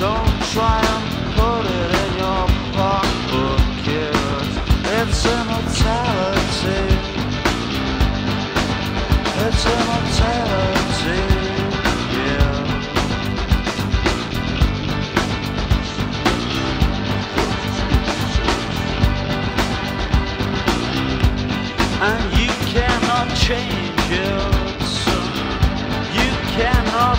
Don't try and put it in your pocket. It's immortality. It's immortality. Yeah. And you cannot change it. You cannot.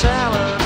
talent.